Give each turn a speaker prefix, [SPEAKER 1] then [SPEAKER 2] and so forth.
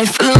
[SPEAKER 1] life.